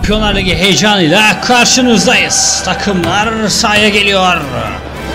Şampiyonlar Ligi heyecanıyla karşınızdayız. Takımlar sahaya geliyor.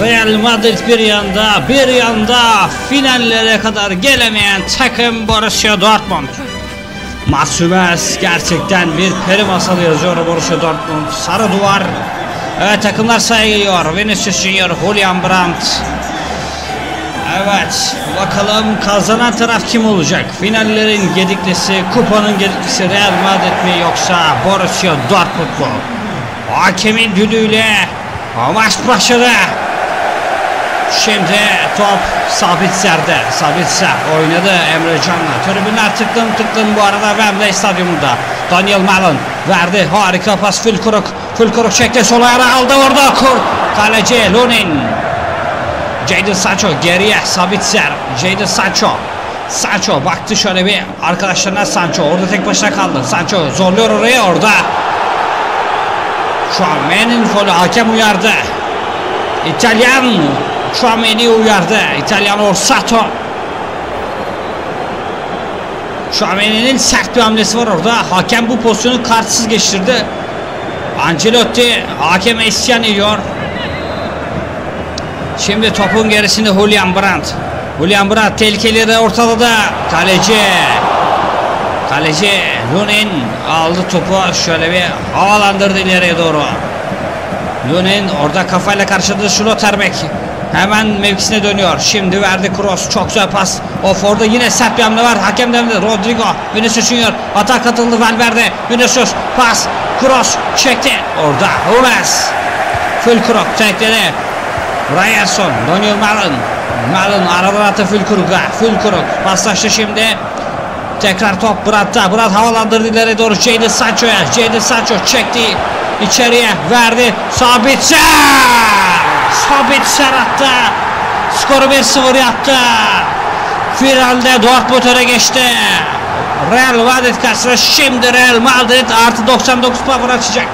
Real Madrid bir yanda, bir yanda finallere kadar gelemeyen takım Borussia Dortmund. Masumez gerçekten bir peri masalı yazıyor Borussia Dortmund. Sarı duvar. Evet takımlar sahaya geliyor. Vinicius Junior, Julian Brandt. Evet bakalım kazanan taraf kim olacak? Finallerin gediklisi, kupanın gediklisi Real Madrid mi yoksa Borussia Dortmund mu? Hakemin düdüğüyle maç başladı. Şimdi top Sabitser'de. Sabitser oynadı Emre Can'la. Tribünler tıklım tıklım bu arada Wembley Stadyumunda. Daniel Malin verdi. Harika pas Fülkuruk. Fülkuruk çekti sol ayağına aldı orada. Kaleci Lunin. Jadon Sancho geriye Sabitzer. Jadon Sancho. Sancho baktı şöyle bir arkadaşlarına Sancho. Orada tek başına kaldı. Sancho zorluyor oraya orada. Şu an faulü hakem uyardı. İtalyan Chouameni uyardı. İtalyan Orsato. Chouameni'nin sert bir hamlesi var orada. Hakem bu pozisyonu kartsız geçirdi. Ancelotti hakeme isyan ediyor. Şimdi topun gerisinde Julian Brandt. Julian Brandt tehlikeli ortada. Kaleci. Kaleci Lunin aldı topu şöyle bir havalandırdı ileriye doğru. Lunin orada kafayla karşıladı Schlotterbeck. Hemen mevkisine dönüyor. Şimdi verdi cross. Çok güzel pas. Of orada yine sert bir hamle var. Hakem demedi. Rodrigo. Vinicius Junior. Atak katıldı Valverde. Vinicius pas. Cross çekti. Orada Humes. Full krok tekledi. Ryerson. Daniel Malin. Malin aradan attı Fülkuruk'a. Fülkuruk paslaştı şimdi. Tekrar top Brandt'ta. Brandt havalandırdı ileri doğru. Jadon Sancho'ya. Jadon Sancho çekti. içeriye verdi. Sabitzer. Sabitzer attı. Skoru 1-0 yaptı. Finalde Dortmund öne geçti. Real Madrid karşısında şimdi Real Madrid artı 99 puan açacak.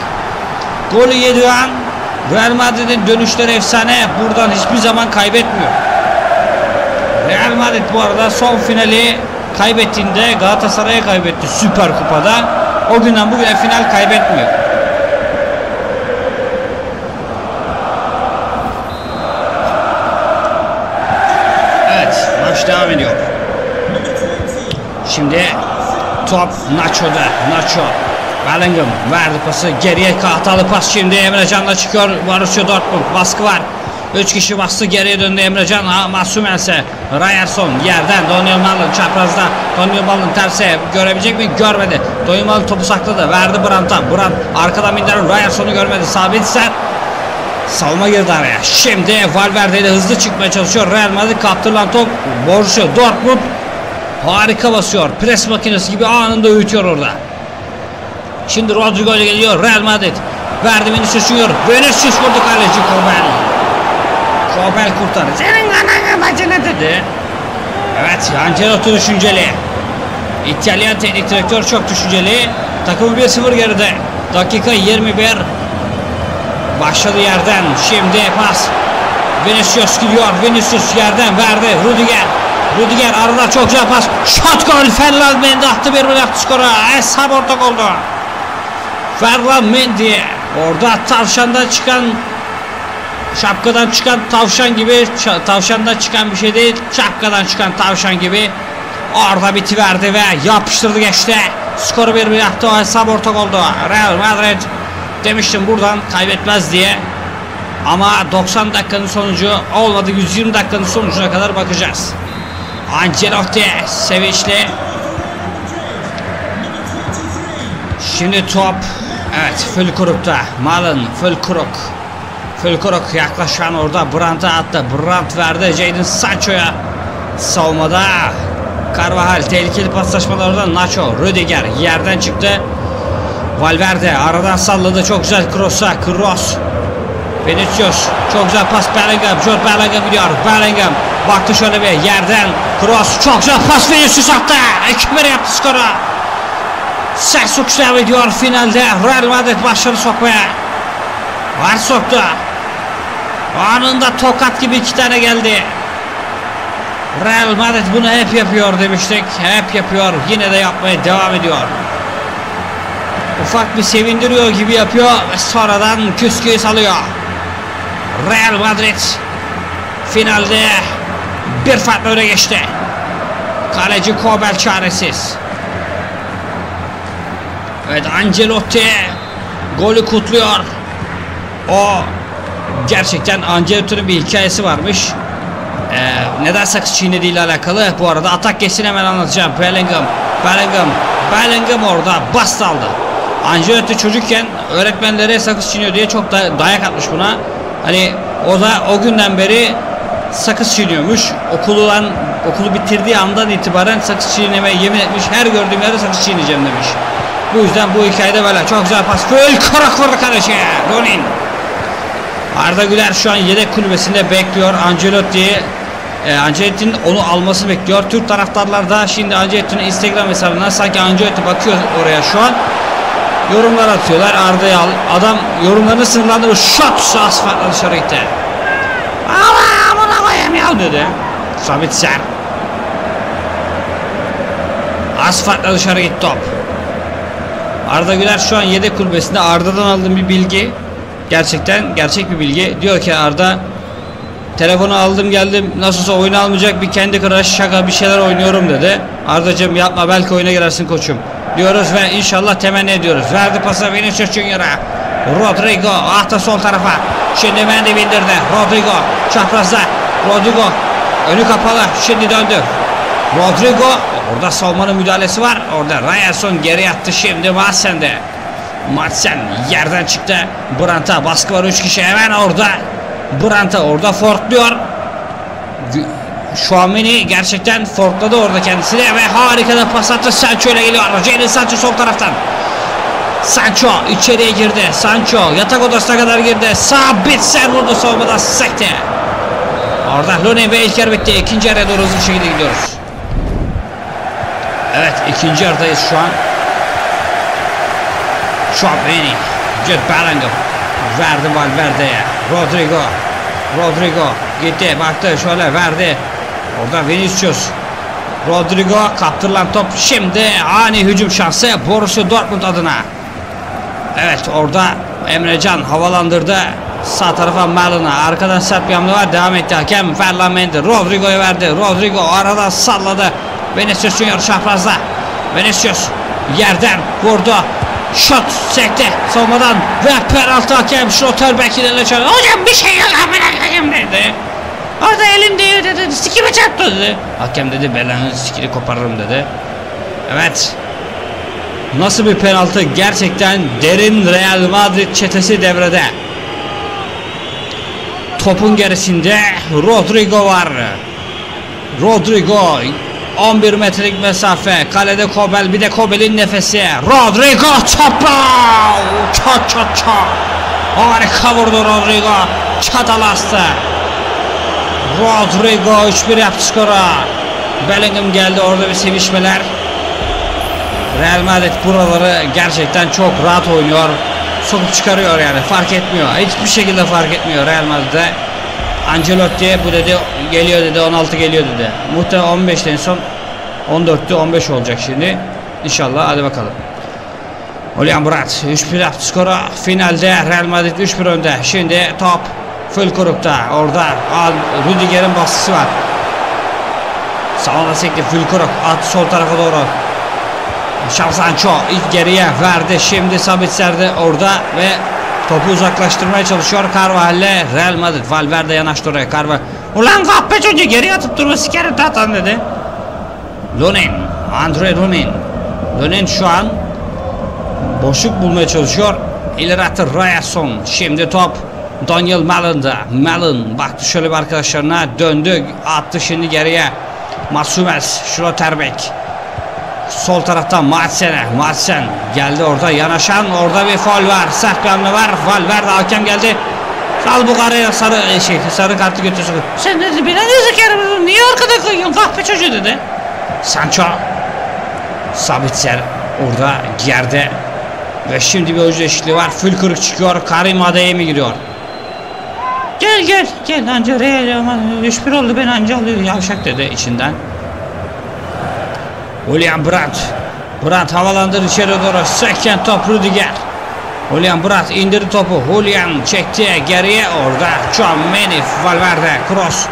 Golü yedi an Real Madrid'in dönüşleri efsane. Buradan hiçbir zaman kaybetmiyor. Real Madrid bu arada son finali kaybettiğinde Galatasaray'a kaybetti Süper Kupa'da. O günden bugüne final kaybetmiyor. Evet maç devam ediyor. Şimdi top Nacho'da. Nacho Bellingham verdi pası geriye hatalı pas. Şimdi Emre Can'la çıkıyor Borussia Dortmund. Baskı var. 3 kişi bastı geriye döndü Emrecan. Ha, Masum Else. Ryerson yerden. Daniel Malin çaprazda. Daniel Malin terse görebilecek mi? Görmedi. Daniel Malin topu sakladı. Verdi Brandt'a Brandt arkadan bindiren Ryerson'u görmedi. Sabit sen Savunma girdi araya. Şimdi Valverde ile hızlı çıkmaya çalışıyor. Real Madrid kaptırılan top Borussia Dortmund harika basıyor. Pres makinesi gibi anında öğütüyor orada. Şimdi Rodrigo ile geliyor Real Madrid. Verdi Vinicius Junior. Vinicius vurdu kaleci Kobel. Kobel kurtardı. Senin ananı bacını dedi. Evet Ancelotti düşünceli. İtalyan teknik direktör çok düşünceli. Takımı 1-0 geride. Dakika 21. Başladı yerden. Şimdi pas. Vinicius gidiyor. Vinicius yerden verdi. Rudiger. Rudiger arada çok güzel pas. Shot gol. Ferland Mendy attı bir yaptı skora. Eshab ortak oldu. Ferland Mendy. Orada tavşandan çıkan şapkadan çıkan tavşan gibi tavşandan çıkan bir şey değil. Şapkadan çıkan tavşan gibi orada bitiverdi ve yapıştırdı geçti. Skoru bir yaptı. O hesap ortak oldu. Real Madrid demiştim buradan kaybetmez diye. Ama 90 dakikanın sonucu olmadı. 120 dakikanın sonucuna kadar bakacağız. Ancelotti sevinçli. Şimdi top evet Fülkuruk'ta. Malin Fülkuruk. Fülkuruk yaklaşan orada Brandt'a attı. Brandt verdi Jadon Sancho'ya. Savunmada Carvajal tehlikeli paslaşmalarda Nacho Rüdiger yerden çıktı. Valverde aradan salladı çok güzel cross'a cross. Vinicius çok güzel pas Bellingham. Jude Bellingham gidiyor. Bellingham baktı şöyle bir yerden cross çok güzel pas Vinicius attı. 2-1 yaptı skoru. Selçuk devam ediyor finalde. Real Madrid başladı sokmaya. Var soktu. Anında tokat gibi iki tane geldi. Real Madrid bunu hep yapıyor demiştik. Hep yapıyor. Yine de yapmaya devam ediyor. ufak bir sevindiriyor gibi yapıyor ve sonradan küsküyü salıyor. Real Madrid finalde bir farklı öne geçti. Kaleci Kobel çaresiz. Evet Ancelotti golü kutluyor. O gerçekten Ancelotti'nin bir hikayesi varmış. Ee, neden sakız çiğnediği ile alakalı. Bu arada atak geçsin hemen anlatacağım. Bellingham, Bellingham, Bellingham orada bast aldı. Ancelotti çocukken öğretmenlere sakız çiğniyor diye çok da dayak atmış buna. Hani o da o günden beri sakız çiğniyormuş. Okuldan okulu bitirdiği andan itibaren sakız çiğnemeye yemin etmiş. Her gördüğüm yerde sakız çiğneyeceğim demiş. Bu yüzden bu hikayede böyle çok güzel pas. Full korak vurdu kaleci. Ronin. Arda Güler şu an yedek kulübesinde bekliyor. Ancelotti'yi e, Ancelotti'nin onu alması bekliyor. Türk taraftarlar da şimdi Ancelotti'nin Instagram hesabına sanki Ancelotti bakıyor oraya şu an. Yorumlar atıyorlar. Arda'yı al. Adam yorumlarını sınırlandırıyor. Şut asfaltla dışarı gitti. Allah buna koyayım ya dedi. Sabitzer. Asfaltla dışarı gitti top. Arda Güler şu an yedek kulübesinde. Arda'dan aldığım bir bilgi. Gerçekten gerçek bir bilgi. Diyor ki Arda telefonu aldım geldim nasılsa oyun almayacak bir kendi crush şaka bir şeyler oynuyorum dedi. Ardacığım yapma belki oyuna girersin koçum. Diyoruz ve inşallah temenni ediyoruz. Verdi pası Vinicius Junior'a. Rodrigo ahta sol tarafa. Şimdi Mendy bindirdi. Rodrigo çaprazda. Rodrigo önü kapalı. Şimdi döndü. Rodrigo orada savunmanın müdahalesi var. Orada Ryerson geri attı şimdi Mahsen'de. Mahsen yerden çıktı. Brandt'a baskı var 3 kişi hemen orada. Brandt'a orada forkluyor. Şuameni gerçekten forkladı orada kendisini ve harika da pas attı. Sancho ile geliyor. Jadon Sancho sol taraftan. Sancho içeriye girdi. Sancho yatak odasına kadar girdi. Sabit ser vurdu savunmadan sekti. Orada Lune ve ilk yarı bitti. İkinci yarıya doğru hızlı bir şekilde gidiyoruz. Evet ikinci yarıdayız şu an. Chouameni. Jude Bellingham. Verdi Valverde'ye. Rodrigo. Rodrigo gitti baktı şöyle verdi. Orada Vinicius. Rodrigo kaptırılan top şimdi ani hücum şansı Borussia Dortmund adına. Evet orada Emrecan havalandırdı. Sağ tarafa Malın'a. Arkadan sert bir hamle var. Devam etti hakem. Ferland Mendy. Rodrigo'ya verdi. Rodrigo arada salladı. Vinicius Junior çaprazda. Vinicius yerden vurdu. Şut sekti savunmadan ve penaltı hakem Schlotterbeck'in eline çarptı. Hocam bir şey yok hakem dedi. Orada elim değiyor dedi. Sikime çarptı dedi. Hakem dedi belanı sikini koparırım dedi. Evet. Nasıl bir penaltı? Gerçekten derin Real Madrid çetesi devrede. Topun gerisinde Rodrigo var. Rodrigo 11 metrelik mesafe. Kalede Kobel bir de Kobel'in nefesi. Rodrigo topa. Çat çat çat. Harika vurdu Rodrigo. Çatalastı. Rodrigo 3-1 yaptı skora. Bellingham geldi orada bir sevişmeler. Real Madrid buraları gerçekten çok rahat oynuyor. Sokup çıkarıyor yani fark etmiyor. Hiçbir şekilde fark etmiyor Real Madrid'de. Ancelotti bu dedi geliyor dedi 16 geliyor dedi. Muhtemelen 15 en son 14'tü 15 olacak şimdi. İnşallah hadi bakalım. Olian Murat 3-1 yaptı skora. Finalde Real Madrid 3-1 önde. Şimdi top Fülkuruk'ta. Orada Rüdiger'in baskısı var. Sağına sekti Fülkuruk. At sol tarafa doğru. Şamsanço ilk geriye verdi. Şimdi Sabitser'de orada ve topu uzaklaştırmaya çalışıyor Carvalho. Real Madrid. Valverde yanaştı oraya. Carvalho. Ulan kahpe çocuğu geri atıp durma sikerim tatan dedi. Lunin. Andre Lunin. Lunin şu an boşluk bulmaya çalışıyor. İleri attı Ryerson. Şimdi top Daniel Malon'da. Malon baktı şöyle bir arkadaşlarına döndü. Attı şimdi geriye. Masumes. Schlotterbeck. Sol taraftan Madsen'e. Madsen geldi orada yanaşan orada bir faul var. Sert bir hamle var. Valverde hakem geldi. Al bu karaya sarı şey sarı kartı götürsün. Sen dedi beni ne zekarim niye arkada koyuyorsun kahpe çocuğu dedi. Sancho Sabitzer orada yerde ve şimdi bir oyuncu eşitliği var. Fülkürük çıkıyor. Karim Adeyemi giriyor. Gel gel gel anca Real ama 3-1 oldu ben anca alıyor yavşak dedi içinden. William Brandt Brandt havalandır içeri doğru. Seken top Rudiger. Julian Brandt indirdi topu. Julian çekti geriye orada. Chouameni, Valverde, Kroos.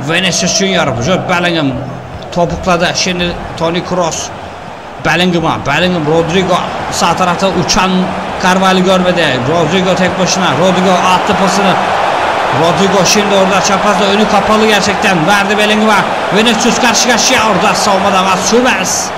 Vinicius Junior, Jude Bellingham topukladı. Şimdi Toni Kroos. Bellingham'a, Bellingham, Rodrigo sağ tarafta uçan Carvalho görmedi. Rodrigo tek başına. Rodrigo attı pasını. Rodrigo şimdi orada çaprazda önü kapalı gerçekten. Verdi Bellingham'a. Vinicius karşı karşıya orada savunmada var. Sürmez.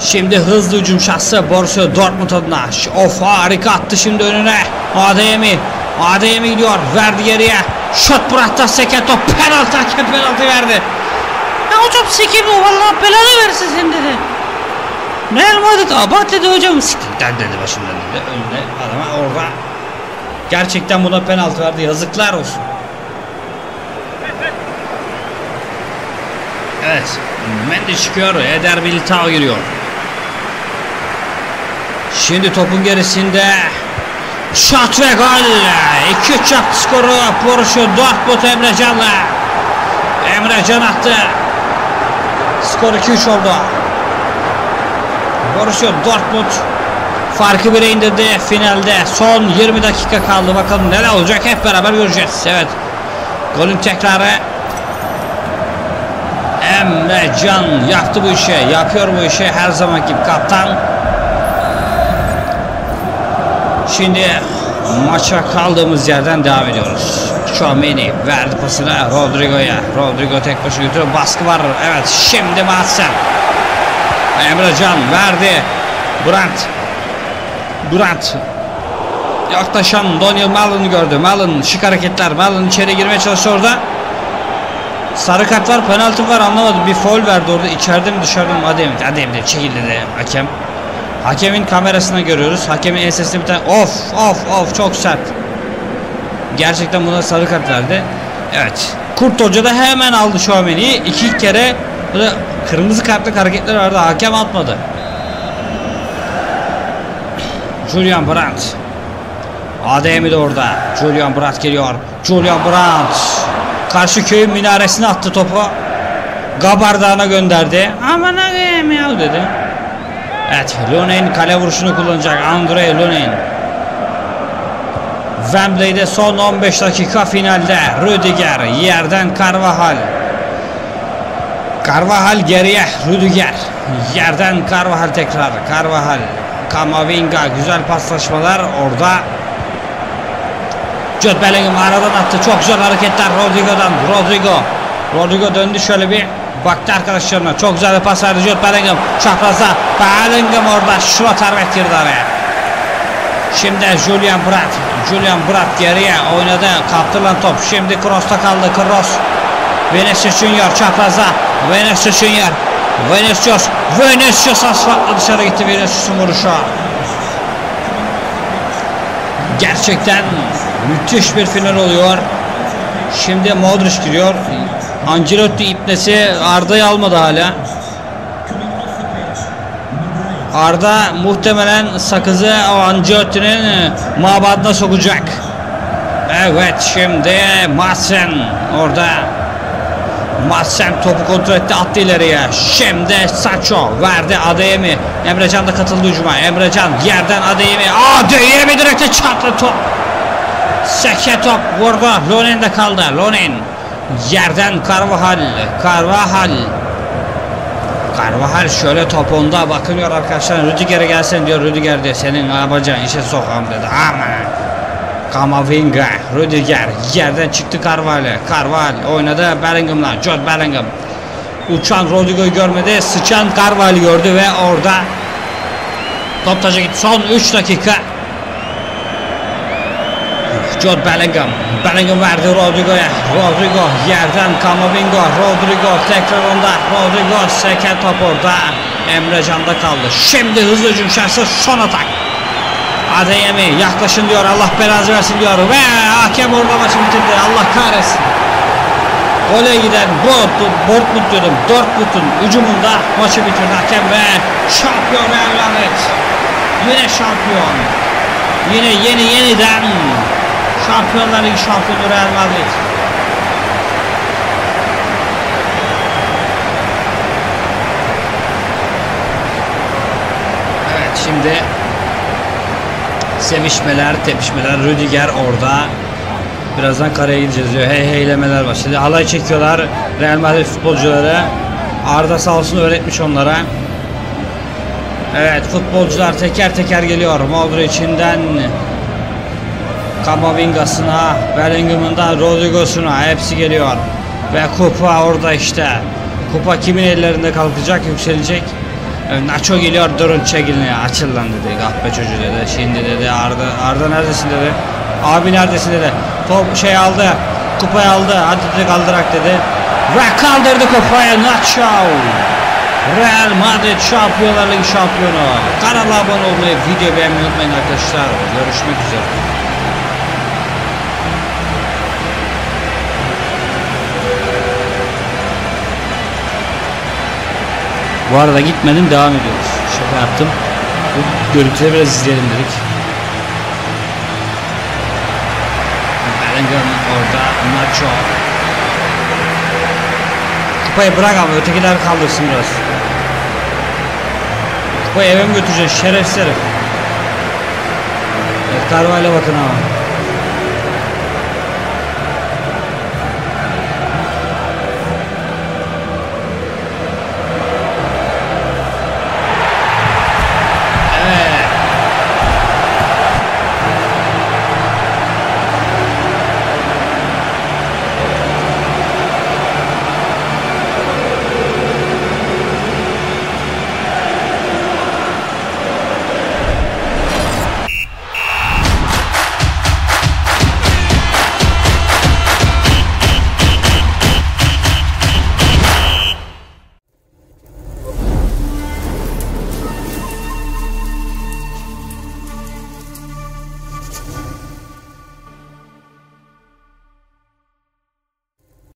Şimdi hızlı hücum şahsı Borussia Dortmund adına. Of harika attı şimdi önüne. Adeyemi. Adeyemi gidiyor. Verdi geriye. Şut bıraktı seken top. Penaltı hakem penaltı verdi. Ya hocam sekim o vallahi belanı versin sen dedi. Real Madrid abat dedi hocam. Siktir dedi başımdan dedi. Önüne adama orada. Gerçekten buna penaltı verdi. Yazıklar olsun. Evet. Mendy çıkıyor. Eder Militao giriyor. Şimdi topun gerisinde Şat ve gol. 2-3 yaptı skoru. Borussia Dortmund Emre Can'la. Emre Can attı. Skor 2-3 oldu. Borussia Dortmund farkı bire indirdi finalde. Son 20 dakika kaldı. Bakalım neler olacak hep beraber göreceğiz. Evet. Golün tekrarı. Emre Can yaptı bu işi. Yapıyor bu işi her zaman gibi kaptan. Şimdi maça kaldığımız yerden devam ediyoruz. Chouameni verdi pasını Rodrigo'ya. Rodrigo tek başına götürüyor. Baskı var. Evet şimdi Mahsen. Emre Can verdi. Brandt. Brandt. Yaklaşan Daniel Malon'u gördü. Malon şık hareketler. Malon içeri girmeye çalışıyor orada. Sarı kart var, penaltı var anlamadım. Bir foul verdi orada. İçeride mi dışarıda mı? Adem, Adem de çekildi de hakem. Hakemin kamerasına görüyoruz. Hakemin ensesinde bir tane of of of çok sert. Gerçekten buna sarı kart verdi. Evet. Kurt Hoca da hemen aldı Şuameni'yi. İki kere böyle kırmızı kartlık hareketler vardı. Hakem atmadı. Julian Brandt. ADM'i de orada. Julian Brandt geliyor. Julian Brandt. Karşı köyün minaresine attı topu. Gabardağına gönderdi. Aman ağabeyim ya dedi. Evet Lunin kale vuruşunu kullanacak. Andre Lunin. Wembley'de son 15 dakika finalde Rüdiger yerden Carvajal. Carvajal geriye Rüdiger. Yerden Carvajal tekrar. Carvajal. Kamavinga güzel paslaşmalar orada. Jude Bellingham aradan attı. Çok güzel hareketler Rodrigo'dan. Rodrigo. Rodrigo döndü şöyle bir baktı arkadaşlarına. Çok güzel bir pas verdi Jude Bellingham. Çaprazda Bellingham orada. Schlotterbeck girdi araya. Şimdi Julian Brandt. Julian Brandt geriye oynadı. Kaptırılan top. Şimdi Kroos'ta kaldı. Kroos. Vinicius Junior çaprazda. Vinicius Junior. Vinicius. Vinicius asfaltla dışarı gitti Vinicius'un vuruşu. Gerçekten müthiş bir final oluyor. Şimdi Modric giriyor. Ancelotti ipnesi Arda'yı almadı hala. Arda muhtemelen sakızı Ancelotti'nin e, mabadına sokacak. Evet şimdi Madsen orada. Madsen topu kontrol etti attı ileriye. Şimdi Sancho verdi Adeyemi. Emrecan da katıldı hücuma. Emrecan yerden Adeyemi. Adeyemi direkte çarptı top. Seke top vurdu. Lonin de kaldı. Lonin. Yerden Carvajal. Carvajal. Carvajal şöyle top onda bakınıyor arkadaşlar. Rüdiger'e gelsin diyor. Rüdiger diyor. Senin yapacağın işe sokam dedi. Ama Kamavinga, Rüdiger yerden çıktı Carvalho. Carvalho oynadı Bellingham'la. Jude Bellingham. Uçan Rodrigo'yu görmedi. Sıçan Carvalho gördü ve orada top taca gitti. Son 3 dakika. Jude Bellingham. Bellingham verdi Rodrigo'ya. Rodrigo yerden Camavinga. Rodrigo tekrar onda. Rodrigo seken top orada. Emre Can'da kaldı. Şimdi hızlı hücum şansı son atak. Adeyemi yaklaşın diyor. Allah belanızı versin diyor. Ve hakem orada maçı bitirdi. Allah kahretsin. Gole giden Dortmund, Dortmund diyordum. Dortmund'un hücumunda maçı bitirdi hakem ve şampiyon Real Madrid. Yine şampiyon. Yine yeni yeniden Şampiyonlar Ligi şampiyonu Real Madrid. Şimdi sevişmeler, tepişmeler. Rüdiger orada. Birazdan karaya gideceğiz diyor. Hey heylemeler başladı. Alay çekiyorlar Real Madrid futbolcuları. Arda sağ olsun öğretmiş onlara. Evet futbolcular teker teker geliyor. Modric'inden Kamavinga'sına, Bellingham'ından Rodrigo'suna hepsi geliyor. Ve kupa orada işte. Kupa kimin ellerinde kalkacak, yükselecek. Evet, Nacho geliyor durun çekilin ya açıl lan dedi. Kahpe çocuğu dedi. Şimdi dedi Arda Arda neredesin dedi? Abi neredesin dedi. Top şey aldı kupayı aldı. Hadi dedi kaldırak dedi. Ve kaldırdı kupayı Nacho! Real Madrid Şampiyonlar Ligi şampiyonu. Kanala abone olmayı video beğenmeyi unutmayın arkadaşlar. Görüşmek üzere Bu arada gitmedim devam ediyoruz. Şaka yaptım. Bu görüntüleri biraz izleyelim dedik. Bellingham orada. Nacho. Kupayı bırak ama ötekiler kaldırsın biraz. Kupayı eve mi götüreceksin şerefsiz herif. Carvalho bakın ama.